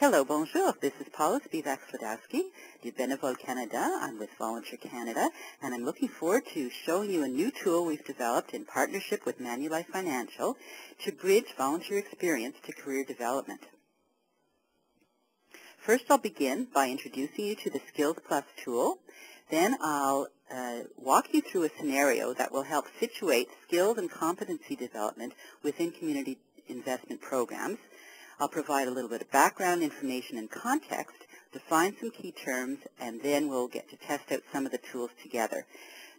Hello, bonjour. This is Paula Speevak-Sladowski, du Bénévoles Canada. I'm with Volunteer Canada, and I'm looking forward to showing you a new tool we've developed in partnership with Manulife Financial to bridge volunteer experience to career development. First, I'll begin by introducing you to the Skills Plus tool. Then I'll uh, walk you through a scenario that will help situate skills and competency development within community investment programs. I'll provide a little bit of background information and context, define some key terms, and then we'll get to test out some of the tools together.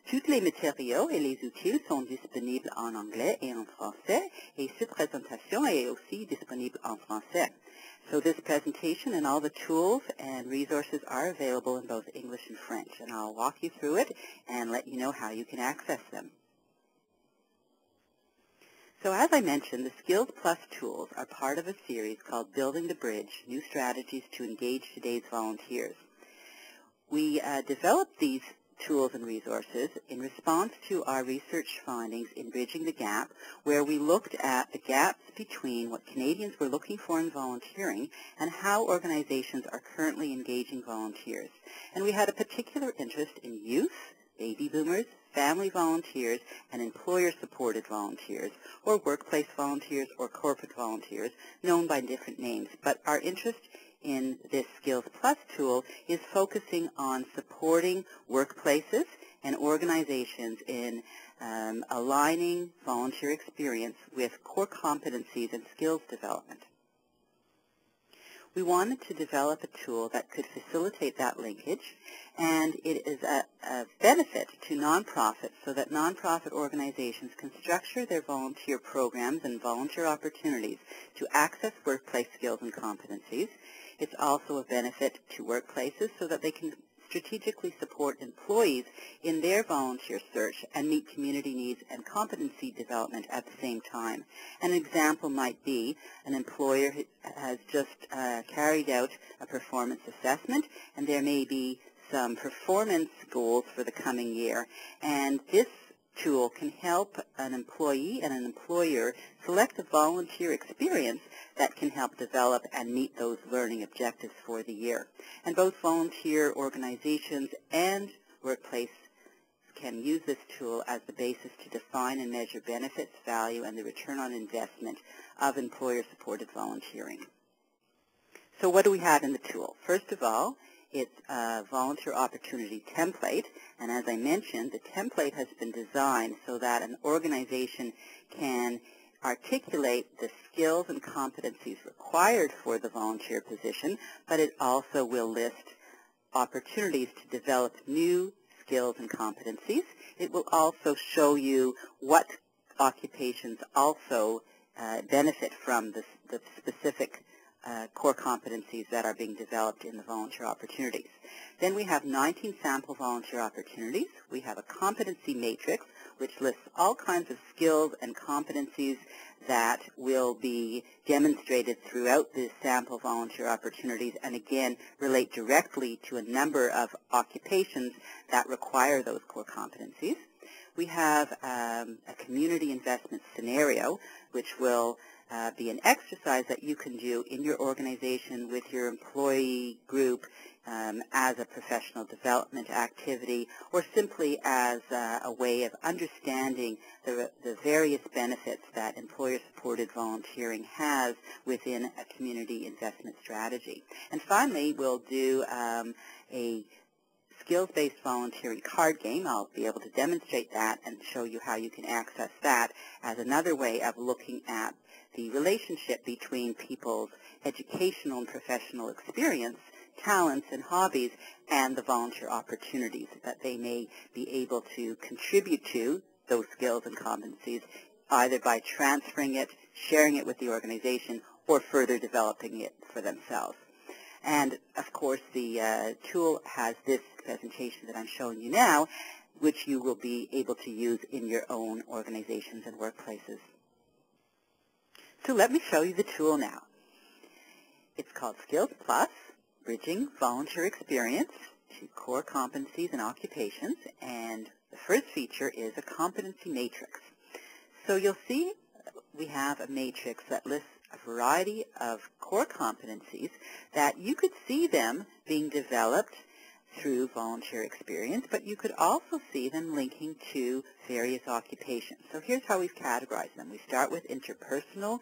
Tous les matériaux et les outils sont disponibles en anglais et en français, et cette présentation est aussi disponible en français. So this presentation and all the tools and resources are available in both English and French, and I'll walk you through it and let you know how you can access them. So as I mentioned, the Skills Plus tools are part of a series called Building the Bridge, New Strategies to Engage Today's Volunteers. We uh, developed these tools and resources in response to our research findings in Bridging the Gap, where we looked at the gaps between what Canadians were looking for in volunteering and how organizations are currently engaging volunteers. And we had a particular interest in youth, baby boomers, family volunteers, and employer-supported volunteers, or workplace volunteers or corporate volunteers, known by different names. But our interest in this Skills Plus tool is focusing on supporting workplaces and organizations in um, aligning volunteer experience with core competencies and skills development we wanted to develop a tool that could facilitate that linkage, and it is a, a, benefit to nonprofits so that nonprofit organizations can structure their volunteer programs and volunteer opportunities to access workplace skills and competencies. It's also a benefit to workplaces so that they can strategically support employees in their volunteer search and meet community needs and competency development at the same time. An example might be an employer has just uh, carried out a performance assessment and there may be some performance goals for the coming year. And this tool can help an employee and an employer select a volunteer experience that can help develop and meet those learning objectives for the year. And both volunteer organizations and workplace can use this tool as the basis to define and measure benefits, value, and the return on investment of employer-supported volunteering. So what do we have in the tool? First of all, it's a volunteer opportunity template, and as I mentioned, the template has been designed so that an organization can articulate the skills and competencies required for the volunteer position, but it also will list opportunities to develop new skills and competencies. It will also show you what occupations also uh, benefit from the, the specific uh, core competencies that are being developed in the volunteer opportunities. Then we have 19 sample volunteer opportunities. We have a competency matrix, which lists all kinds of skills and competencies that will be demonstrated throughout the sample volunteer opportunities and again relate directly to a number of occupations that require those core competencies. We have um, a community investment scenario which will uh, be an exercise that you can do in your organization with your employee group um, as a professional development activity or simply as uh, a way of understanding the, the various benefits that employer-supported volunteering has within a community investment strategy. And finally, we'll do um, a skills-based volunteering card game. I'll be able to demonstrate that and show you how you can access that as another way of looking at the relationship between people's educational and professional experience, talents and hobbies, and the volunteer opportunities that they may be able to contribute to those skills and competencies either by transferring it, sharing it with the organization, or further developing it for themselves. And of course, the uh, tool has this presentation that I'm showing you now, which you will be able to use in your own organizations and workplaces. So let me show you the tool now. It's called Skills Plus, Bridging Volunteer Experience to Core Competencies and Occupations, and the first feature is a competency matrix. So you'll see we have a matrix that lists a variety of core competencies that you could see them being developed through volunteer experience, but you could also see them linking to various occupations. So here's how we've categorized them. We start with interpersonal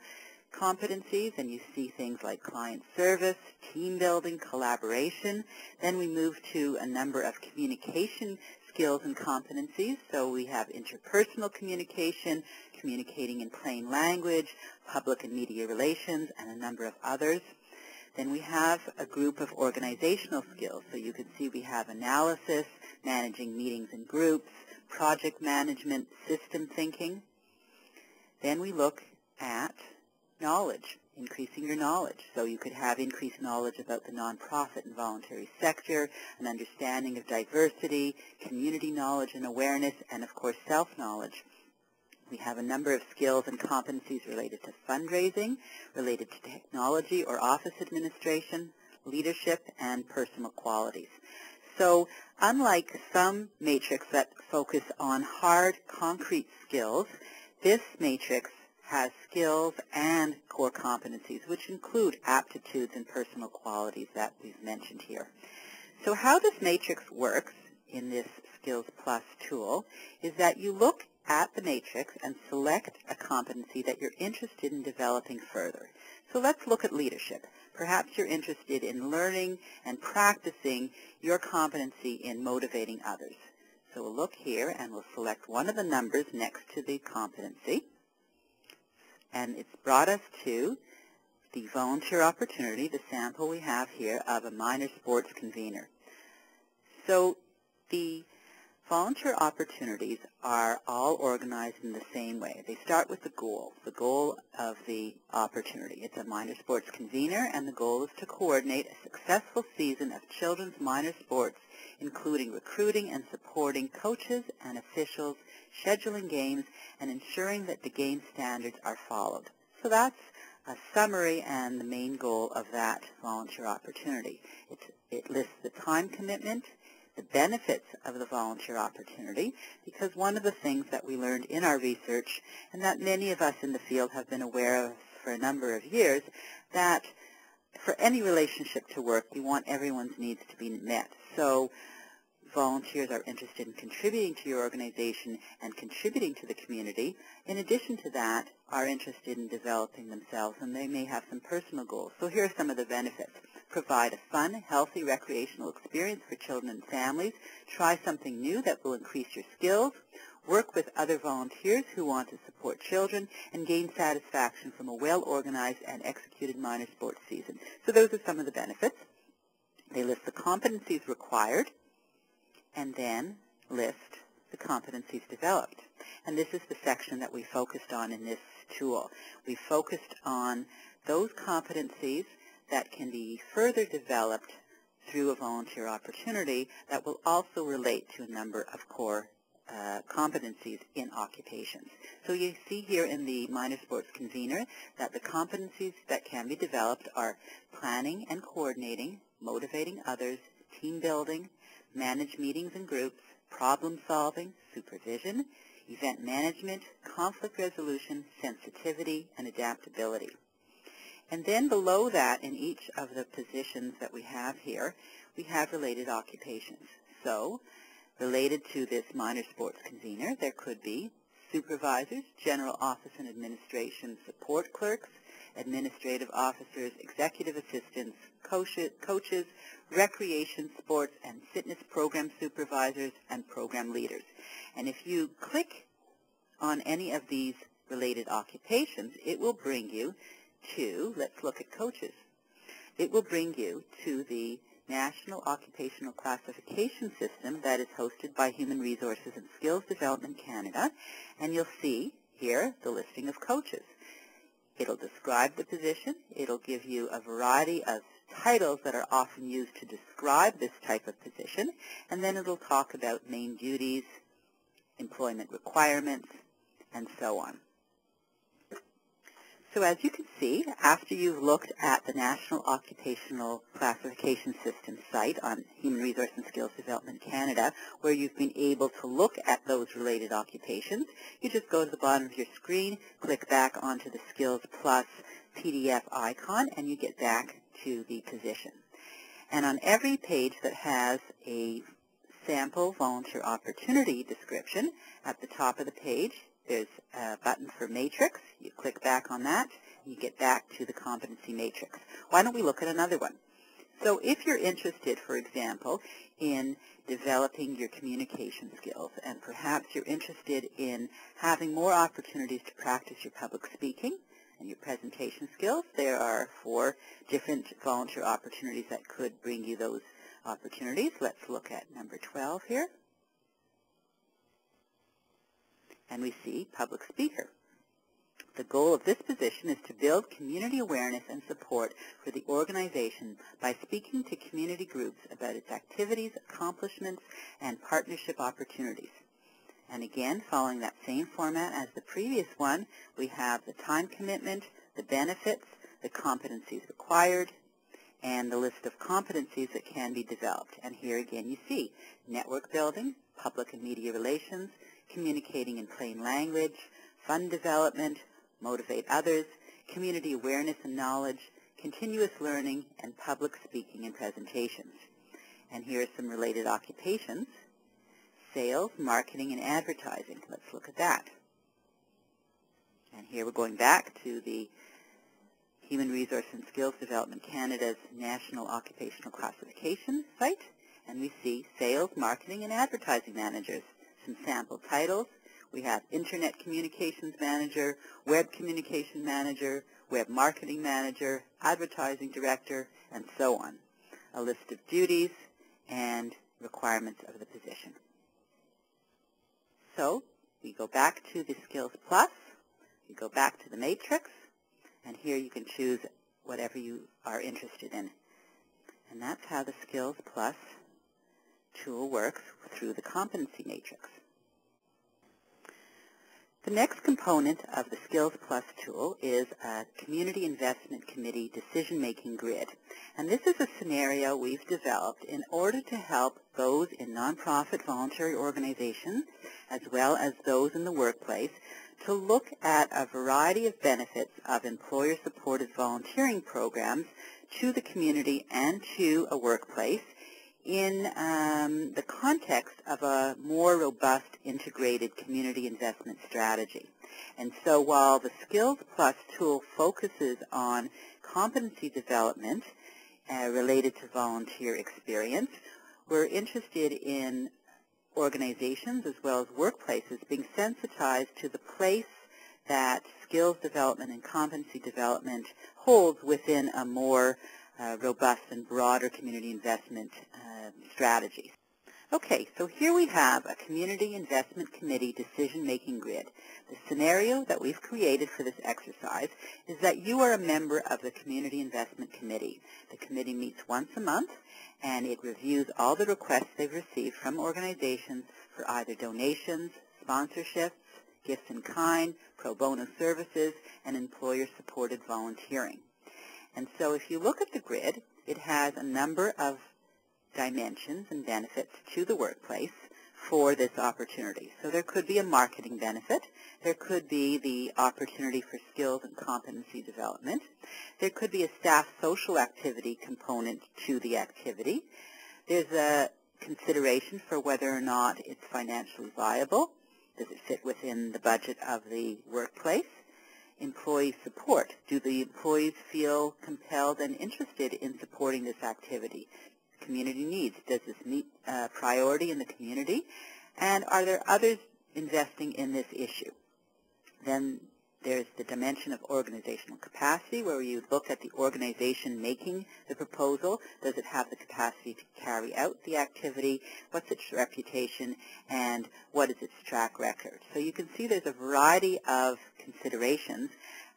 competencies, and you see things like client service, team building, collaboration. Then we move to a number of communication skills and competencies. So we have interpersonal communication, communicating in plain language, public and media relations, and a number of others. Then we have a group of organizational skills. So you can see we have analysis, managing meetings and groups, project management, system thinking. Then we look at knowledge, increasing your knowledge. So you could have increased knowledge about the nonprofit and voluntary sector, an understanding of diversity, community knowledge and awareness, and of course self-knowledge. We have a number of skills and competencies related to fundraising, related to technology or office administration, leadership, and personal qualities. So unlike some matrix that focus on hard, concrete skills, this matrix has skills and core competencies, which include aptitudes and personal qualities that we've mentioned here. So how this matrix works in this Skills Plus tool is that you look at the matrix and select a competency that you're interested in developing further. So let's look at leadership. Perhaps you're interested in learning and practicing your competency in motivating others. So we'll look here and we'll select one of the numbers next to the competency. And it's brought us to the volunteer opportunity, the sample we have here of a minor sports convener. So the Volunteer opportunities are all organized in the same way. They start with the goal, the goal of the opportunity. It's a minor sports convener, and the goal is to coordinate a successful season of children's minor sports, including recruiting and supporting coaches and officials, scheduling games, and ensuring that the game standards are followed. So that's a summary and the main goal of that volunteer opportunity. It, it lists the time commitment, benefits of the volunteer opportunity because one of the things that we learned in our research and that many of us in the field have been aware of for a number of years that for any relationship to work, you want everyone's needs to be met. So volunteers are interested in contributing to your organization and contributing to the community. In addition to that, are interested in developing themselves, and they may have some personal goals. So here are some of the benefits provide a fun, healthy recreational experience for children and families, try something new that will increase your skills, work with other volunteers who want to support children, and gain satisfaction from a well-organized and executed minor sports season. So those are some of the benefits. They list the competencies required and then list the competencies developed. And this is the section that we focused on in this tool. We focused on those competencies that can be further developed through a volunteer opportunity that will also relate to a number of core uh, competencies in occupations. So you see here in the minor sports convener that the competencies that can be developed are planning and coordinating, motivating others, team building, manage meetings and groups, problem solving, supervision, event management, conflict resolution, sensitivity, and adaptability. And then below that, in each of the positions that we have here, we have related occupations. So, related to this minor sports convener, there could be supervisors, general office and administration support clerks, administrative officers, executive assistants, coaches, recreation, sports, and fitness program supervisors, and program leaders. And if you click on any of these related occupations, it will bring you to, let's look at coaches. It will bring you to the National Occupational Classification System that is hosted by Human Resources and Skills Development Canada, and you'll see here the listing of coaches. It'll describe the position. It'll give you a variety of titles that are often used to describe this type of position, and then it'll talk about main duties, employment requirements, and so on. So as you can see, after you've looked at the National Occupational Classification System site on Human Resource and Skills Development Canada, where you've been able to look at those related occupations, you just go to the bottom of your screen, click back onto the Skills Plus PDF icon and you get back to the position. And on every page that has a sample volunteer opportunity description, at the top of the page there's a button for matrix. You click back on that you get back to the competency matrix. Why don't we look at another one? So if you're interested, for example, in developing your communication skills and perhaps you're interested in having more opportunities to practice your public speaking and your presentation skills, there are four different volunteer opportunities that could bring you those opportunities. Let's look at number 12 here. And we see public speaker. The goal of this position is to build community awareness and support for the organization by speaking to community groups about its activities, accomplishments, and partnership opportunities. And again, following that same format as the previous one, we have the time commitment, the benefits, the competencies required, and the list of competencies that can be developed. And here again you see network building, public and media relations, communicating in plain language, fund development, motivate others, community awareness and knowledge, continuous learning, and public speaking and presentations. And here are some related occupations. Sales, marketing, and advertising. Let's look at that. And here we're going back to the Human Resource and Skills Development Canada's National Occupational Classification site. And we see sales, marketing, and advertising managers. Some sample titles, we have Internet Communications Manager, Web Communication Manager, Web Marketing Manager, Advertising Director, and so on. A list of duties and requirements of the position. So we go back to the Skills Plus, you go back to the matrix, and here you can choose whatever you are interested in. And that's how the Skills Plus tool works through the competency matrix. The next component of the Skills Plus tool is a Community Investment Committee decision-making grid. And this is a scenario we've developed in order to help those in nonprofit voluntary organizations, as well as those in the workplace, to look at a variety of benefits of employer-supported volunteering programs to the community and to a workplace in um, the context of a more robust integrated community investment strategy. And so while the Skills Plus tool focuses on competency development uh, related to volunteer experience, we're interested in organizations as well as workplaces being sensitized to the place that skills development and competency development holds within a more robust and broader community investment uh, strategies. Okay, so here we have a Community Investment Committee decision-making grid. The scenario that we've created for this exercise is that you are a member of the Community Investment Committee. The committee meets once a month, and it reviews all the requests they've received from organizations for either donations, sponsorships, gifts in kind, pro bono services, and employer-supported volunteering. And so if you look at the grid, it has a number of dimensions and benefits to the workplace for this opportunity. So there could be a marketing benefit. There could be the opportunity for skills and competency development. There could be a staff social activity component to the activity. There's a consideration for whether or not it's financially viable. Does it fit within the budget of the workplace? Employee support? Do the employees feel compelled and interested in supporting this activity? Community needs. Does this meet uh, priority in the community? And are there others investing in this issue? Then there's the dimension of organizational capacity where you look at the organization making the proposal. Does it have the capacity to carry out the activity? What's its reputation? And what is its track record? So you can see there's a variety of considerations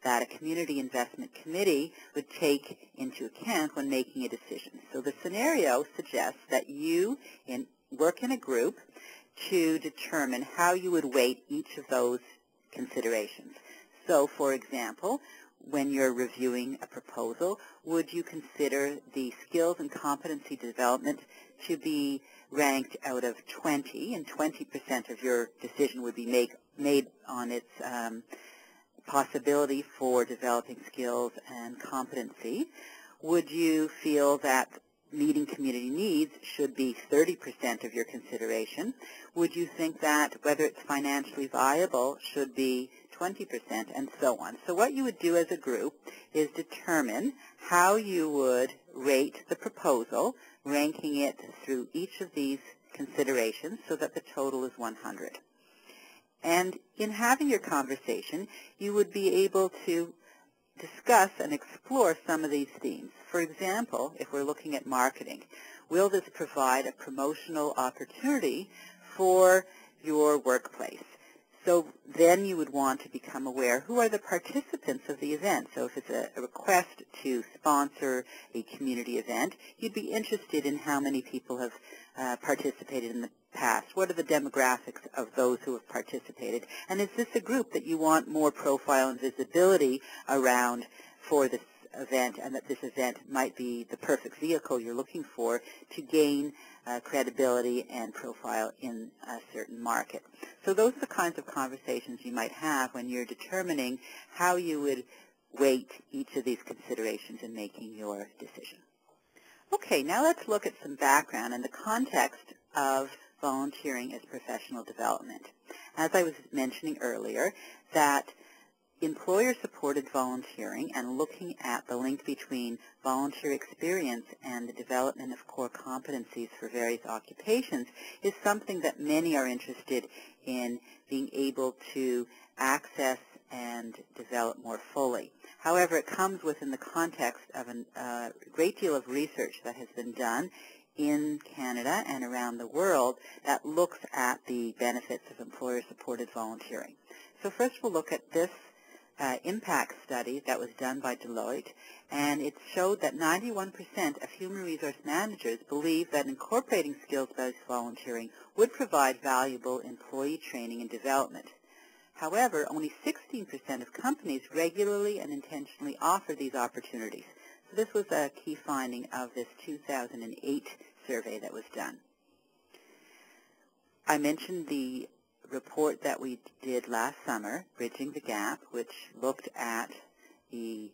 that a community investment committee would take into account when making a decision. So the scenario suggests that you in, work in a group to determine how you would weight each of those considerations. So, for example, when you're reviewing a proposal, would you consider the skills and competency development to be ranked out of 20, and 20% of your decision would be make, made on its um, possibility for developing skills and competency? Would you feel that meeting community needs should be 30% of your consideration? Would you think that whether it's financially viable should be 20% and so on? So what you would do as a group is determine how you would rate the proposal, ranking it through each of these considerations so that the total is 100. And in having your conversation, you would be able to discuss and explore some of these themes. For example, if we're looking at marketing, will this provide a promotional opportunity for your workplace? So then you would want to become aware who are the participants of the event. So if it's a, request to sponsor a community event, you'd be interested in how many people have uh, participated in the past. What are the demographics of those who have participated? And is this a group that you want more profile and visibility around for this event and that this event might be the perfect vehicle you're looking for to gain uh, credibility and profile in a certain market. So those are the kinds of conversations you might have when you're determining how you would weight each of these considerations in making your decision. Okay, now let's look at some background in the context of volunteering as professional development. As I was mentioning earlier, that employer-supported volunteering and looking at the link between volunteer experience and the development of core competencies for various occupations is something that many are interested in being able to access and develop more fully. However, it comes within the context of a uh, great deal of research that has been done in Canada and around the world that looks at the benefits of employer-supported volunteering. So first we'll look at this uh, impact study that was done by Deloitte, and it showed that 91% of human resource managers believe that incorporating skills-based volunteering would provide valuable employee training and development. However, only 16% of companies regularly and intentionally offer these opportunities. So this was a key finding of this 2008 survey that was done. I mentioned the report that we did last summer, Bridging the Gap, which looked at the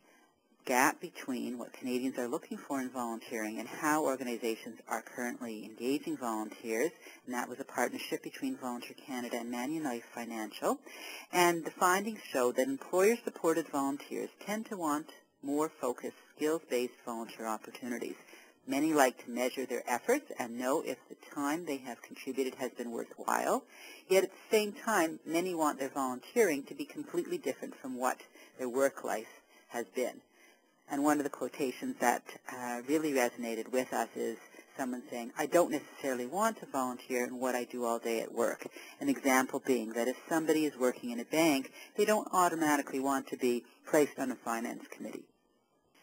gap between what Canadians are looking for in volunteering and how organizations are currently engaging volunteers. And that was a partnership between Volunteer Canada and Manulife Financial. And the findings show that employer-supported volunteers tend to want more focused, skills-based volunteer opportunities. Many like to measure their efforts and know if the time they have contributed has been worthwhile. Yet at the same time, many want their volunteering to be completely different from what their work life has been. And one of the quotations that uh, really resonated with us is someone saying, I don't necessarily want to volunteer in what I do all day at work. An example being that if somebody is working in a bank, they don't automatically want to be placed on a finance committee.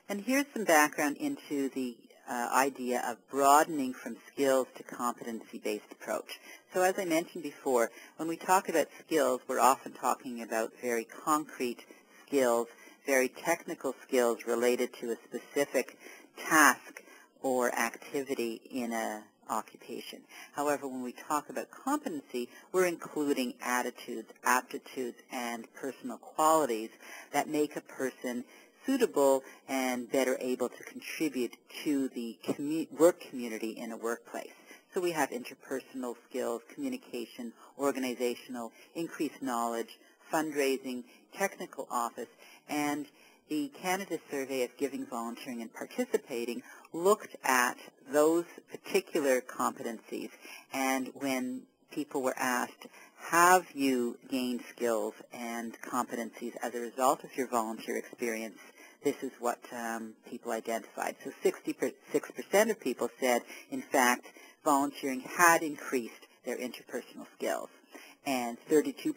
And here's some background into the uh, idea of broadening from skills to competency-based approach. So as I mentioned before, when we talk about skills, we're often talking about very concrete skills, very technical skills related to a specific task or activity in a occupation. However, when we talk about competency, we're including attitudes, aptitudes, and personal qualities that make a person suitable and better able to contribute to the commu work community in a workplace. So we have interpersonal skills, communication, organizational, increased knowledge, fundraising, technical office, and the Canada Survey of Giving, Volunteering, and Participating looked at those particular competencies. And when people were asked, have you gained skills and competencies as a result of your volunteer experience? This is what um, people identified. So 66% of people said, in fact, volunteering had increased their interpersonal skills. And 32%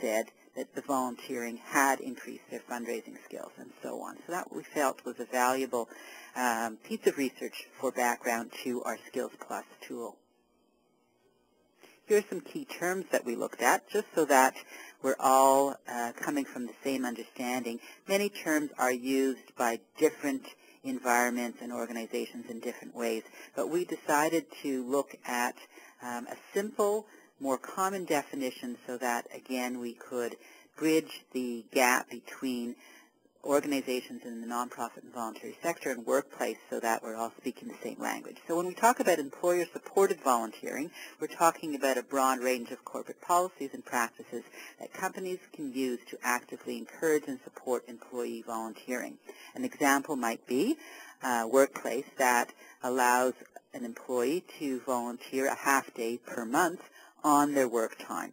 said that the volunteering had increased their fundraising skills and so on. So that we felt was a valuable um, piece of research for background to our Skills Plus tool. Here are some key terms that we looked at, just so that we're all uh, coming from the same understanding. Many terms are used by different environments and organizations in different ways, but we decided to look at um, a simple, more common definition so that, again, we could bridge the gap between organizations in the nonprofit and voluntary sector and workplace so that we're all speaking the same language. So when we talk about employer-supported volunteering, we're talking about a broad range of corporate policies and practices that companies can use to actively encourage and support employee volunteering. An example might be a workplace that allows an employee to volunteer a half day per month on their work time.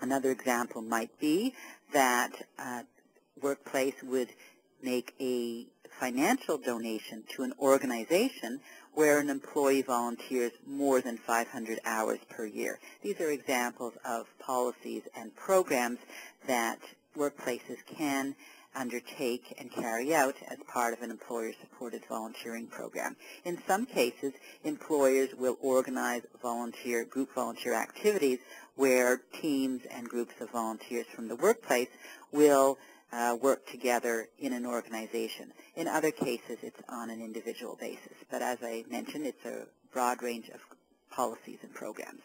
Another example might be that uh, workplace would make a financial donation to an organization where an employee volunteers more than 500 hours per year. These are examples of policies and programs that workplaces can undertake and carry out as part of an employer-supported volunteering program. In some cases, employers will organize volunteer, group volunteer activities where teams and groups of volunteers from the workplace will uh, work together in an organization. In other cases, it's on an individual basis. But as I mentioned, it's a broad range of policies and programs.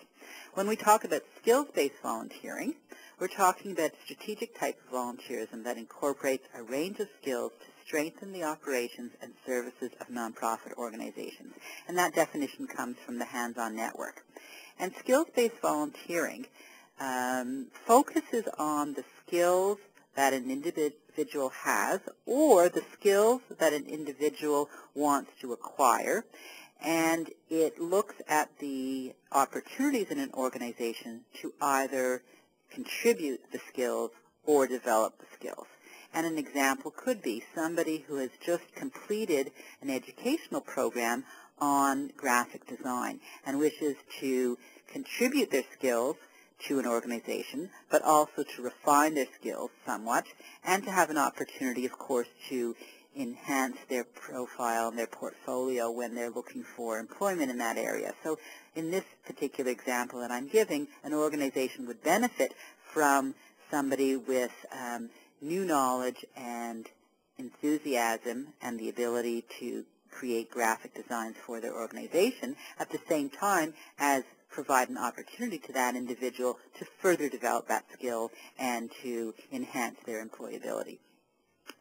When we talk about skills-based volunteering, we're talking about strategic type of volunteerism that incorporates a range of skills to strengthen the operations and services of nonprofit organizations. And that definition comes from the Hands-On Network. And skills-based volunteering um, focuses on the skills that an individual has or the skills that an individual wants to acquire. And it looks at the opportunities in an organization to either contribute the skills or develop the skills. And an example could be somebody who has just completed an educational program on graphic design and wishes to contribute their skills to an organization, but also to refine their skills somewhat and to have an opportunity, of course, to enhance their profile and their portfolio when they're looking for employment in that area. So in this particular example that I'm giving, an organization would benefit from somebody with um, new knowledge and enthusiasm and the ability to create graphic designs for their organization at the same time as provide an opportunity to that individual to further develop that skill and to enhance their employability.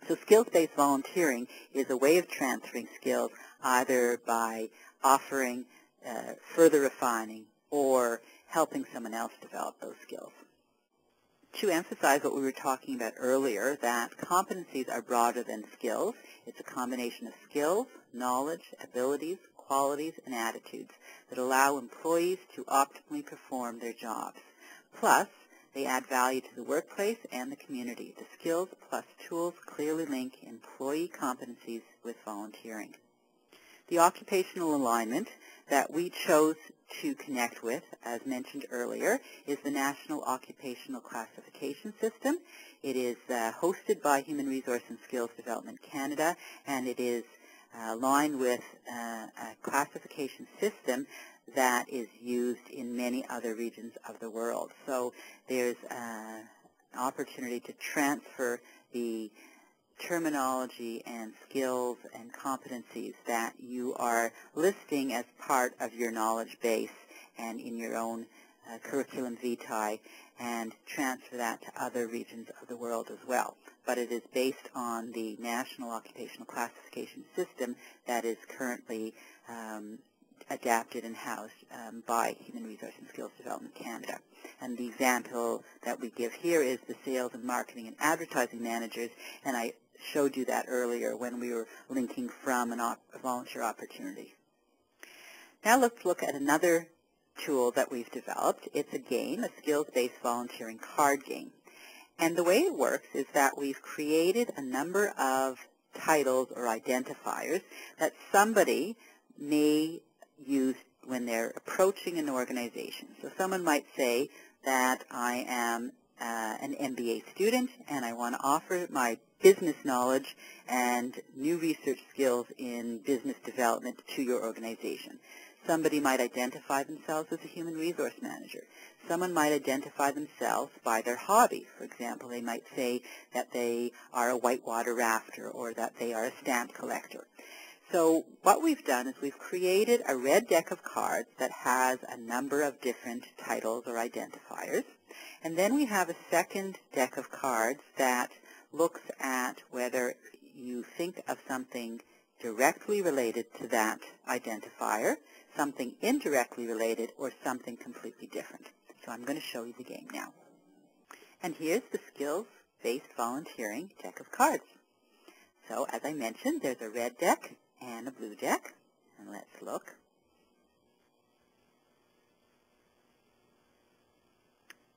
So skills-based volunteering is a way of transferring skills either by offering, uh, further refining, or helping someone else develop those skills. To emphasize what we were talking about earlier, that competencies are broader than skills. It's a combination of skills, knowledge, abilities, qualities, and attitudes that allow employees to optimally perform their jobs. Plus, they add value to the workplace and the community. The skills plus tools clearly link employee competencies with volunteering. The occupational alignment that we chose to connect with, as mentioned earlier, is the National Occupational Classification System. It is uh, hosted by Human Resource and Skills Development Canada, and it is aligned with uh, a classification system that is used in many other regions of the world. So there's uh, an opportunity to transfer the terminology and skills and competencies that you are listing as part of your knowledge base and in your own uh, curriculum vitae and transfer that to other regions of the world as well. But it is based on the National Occupational Classification System that is currently um, adapted and housed um, by Human Resource and Skills Development Canada. And the example that we give here is the sales and marketing and advertising managers, and I showed you that earlier when we were linking from an op a volunteer opportunity. Now let's look at another tool that we've developed. It's a game, a skills-based volunteering card game. And the way it works is that we've created a number of titles or identifiers that somebody may use when they're approaching an organization. So someone might say that I am uh, an MBA student and I want to offer my business knowledge and new research skills in business development to your organization. Somebody might identify themselves as a human resource manager. Someone might identify themselves by their hobby. For example, they might say that they are a whitewater rafter or that they are a stamp collector. So what we've done is we've created a red deck of cards that has a number of different titles or identifiers. And then we have a second deck of cards that looks at whether you think of something directly related to that identifier, something indirectly related, or something completely different. So I'm going to show you the game now. And here's the skills-based volunteering deck of cards. So as I mentioned, there's a red deck and a blue deck. And let's look.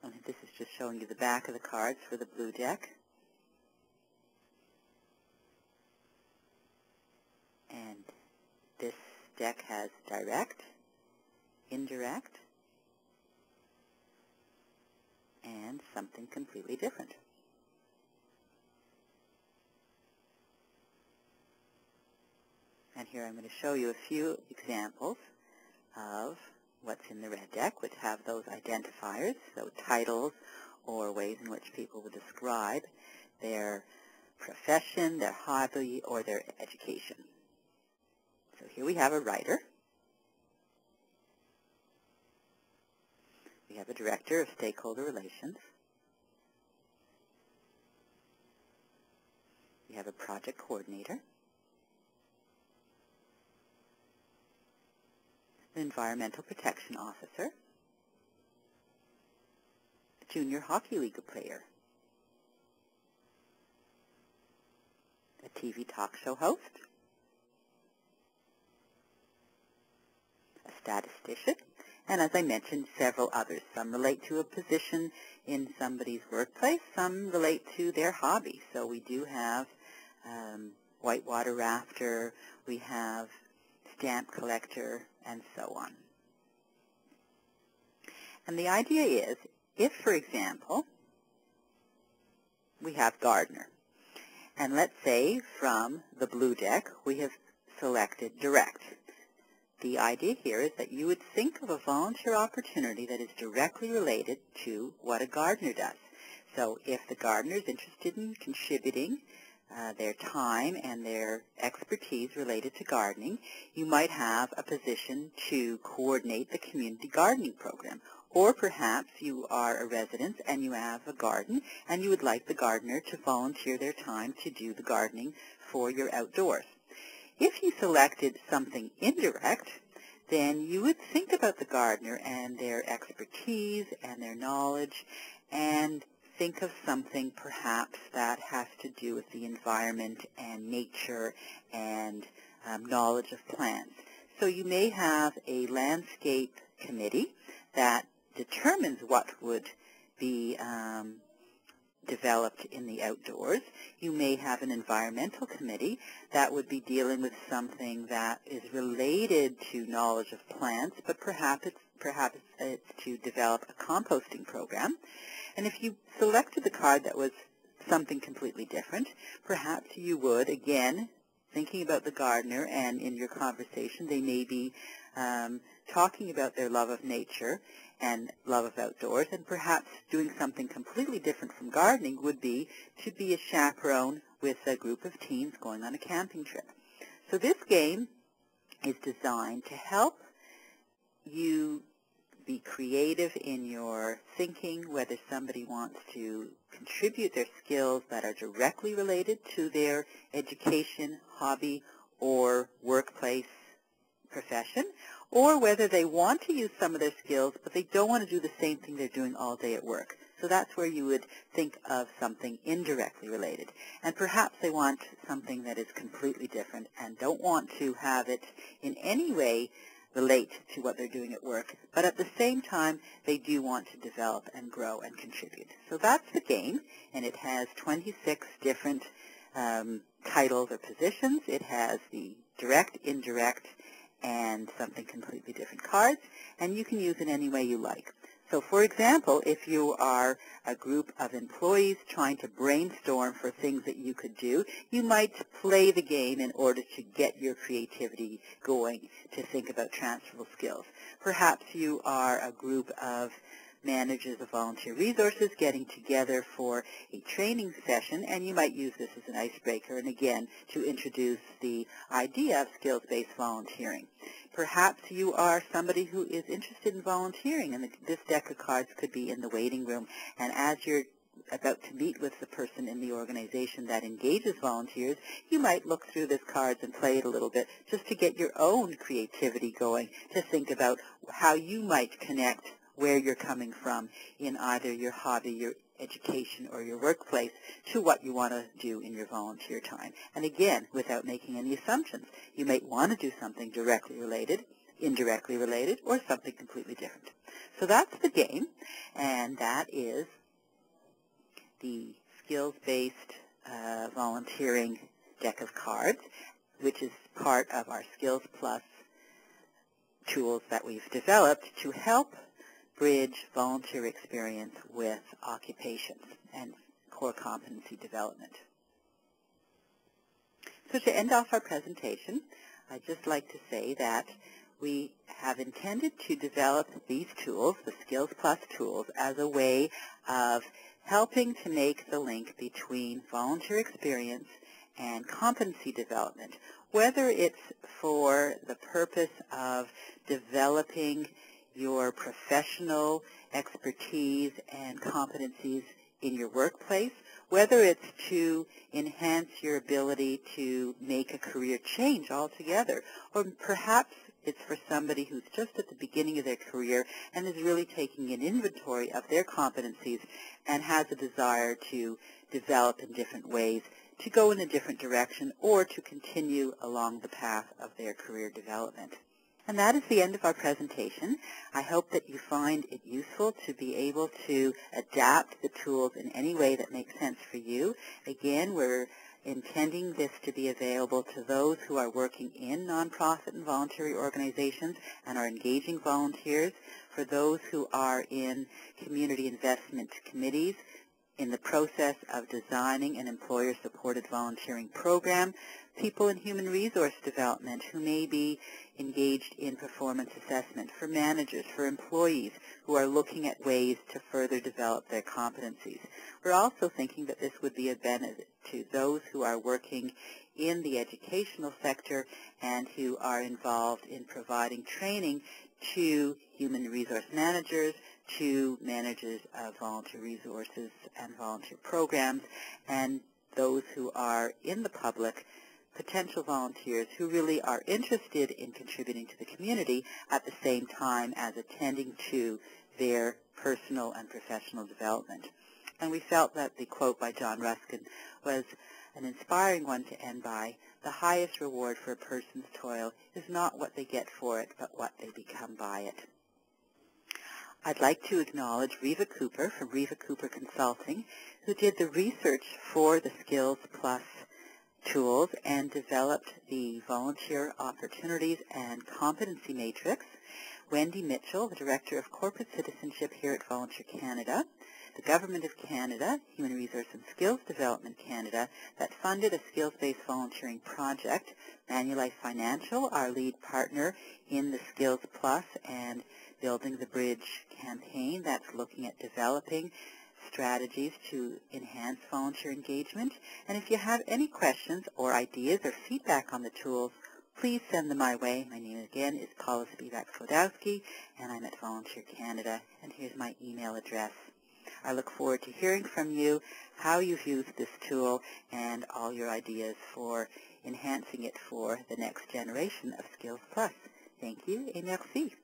Oh, and this is just showing you the back of the cards for the blue deck. Deck has direct, indirect, and something completely different. And here I'm going to show you a few examples of what's in the red deck, which have those identifiers, so titles or ways in which people would describe their profession, their hobby, or their education. So here we have a writer. We have a director of stakeholder relations. We have a project coordinator. An environmental protection officer. A junior hockey league player. A TV talk show host. Statistician and as I mentioned, several others. Some relate to a position in somebody's workplace. Some relate to their hobby. So we do have um, whitewater rafter, we have stamp collector, and so on. And the idea is, if, for example, we have gardener, and let's say from the blue deck we have selected direct. The idea here is that you would think of a volunteer opportunity that is directly related to what a gardener does. So if the gardener is interested in contributing uh, their time and their expertise related to gardening, you might have a position to coordinate the community gardening program. Or perhaps you are a resident and you have a garden and you would like the gardener to volunteer their time to do the gardening for your outdoors. If you selected something indirect, then you would think about the gardener and their expertise and their knowledge and think of something perhaps that has to do with the environment and nature and um, knowledge of plants. So you may have a landscape committee that determines what would be um, developed in the outdoors. You may have an environmental committee that would be dealing with something that is related to knowledge of plants, but perhaps it's, perhaps it's to develop a composting program. And if you selected the card that was something completely different, perhaps you would, again, thinking about the gardener and in your conversation, they may be um, talking about their love of nature and love of outdoors, and perhaps doing something completely different from gardening would be to be a chaperone with a group of teens going on a camping trip. So this game is designed to help you be creative in your thinking, whether somebody wants to contribute their skills that are directly related to their education, hobby, or workplace profession, or whether they want to use some of their skills, but they don't want to do the same thing they're doing all day at work. So that's where you would think of something indirectly related. And perhaps they want something that is completely different and don't want to have it in any way relate to what they're doing at work, but at the same time, they do want to develop and grow and contribute. So that's the game, and it has 26 different um, titles or positions. It has the direct, indirect, and something completely different cards, and you can use it any way you like. So for example, if you are a group of employees trying to brainstorm for things that you could do, you might play the game in order to get your creativity going to think about transferable skills. Perhaps you are a group of managers of volunteer resources getting together for a training session, and you might use this as an icebreaker, and again, to introduce the idea of skills-based volunteering. Perhaps you are somebody who is interested in volunteering, and this deck of cards could be in the waiting room, and as you're about to meet with the person in the organization that engages volunteers, you might look through this cards and play it a little bit just to get your own creativity going, to think about how you might connect where you're coming from in either your hobby, your education, or your workplace to what you want to do in your volunteer time. And again, without making any assumptions, you might want to do something directly related, indirectly related, or something completely different. So that's the game, and that is the skills-based uh, volunteering deck of cards, which is part of our Skills Plus tools that we've developed to help bridge volunteer experience with occupations and core competency development. So to end off our presentation, I'd just like to say that we have intended to develop these tools, the Skills Plus tools, as a way of helping to make the link between volunteer experience and competency development, whether it's for the purpose of developing your professional expertise and competencies in your workplace, whether it's to enhance your ability to make a career change altogether, or perhaps it's for somebody who's just at the beginning of their career and is really taking an inventory of their competencies and has a desire to develop in different ways, to go in a different direction, or to continue along the path of their career development. And that is the end of our presentation. I hope that you find it useful to be able to adapt the tools in any way that makes sense for you. Again, we're intending this to be available to those who are working in nonprofit and voluntary organizations and are engaging volunteers, for those who are in community investment committees, in the process of designing an employer-supported volunteering program, people in human resource development who may be engaged in performance assessment, for managers, for employees who are looking at ways to further develop their competencies. We're also thinking that this would be a benefit to those who are working in the educational sector and who are involved in providing training to human resource managers, to managers of volunteer resources and volunteer programs, and those who are in the public potential volunteers who really are interested in contributing to the community at the same time as attending to their personal and professional development. And we felt that the quote by John Ruskin was an inspiring one to end by. The highest reward for a person's toil is not what they get for it, but what they become by it. I'd like to acknowledge Reva Cooper from Reva Cooper Consulting, who did the research for the Skills Plus tools and developed the Volunteer Opportunities and Competency Matrix. Wendy Mitchell, the Director of Corporate Citizenship here at Volunteer Canada, the Government of Canada, Human Resource and Skills Development Canada, that funded a skills-based volunteering project. Manulife Financial, our lead partner in the Skills Plus and Building the Bridge campaign that's looking at developing strategies to enhance volunteer engagement. And if you have any questions or ideas or feedback on the tools, please send them my way. My name again is Paula Speevak-Sladowski, and I'm at Volunteer Canada, and here's my email address. I look forward to hearing from you how you've used this tool and all your ideas for enhancing it for the next generation of Skills Plus. Thank you et merci.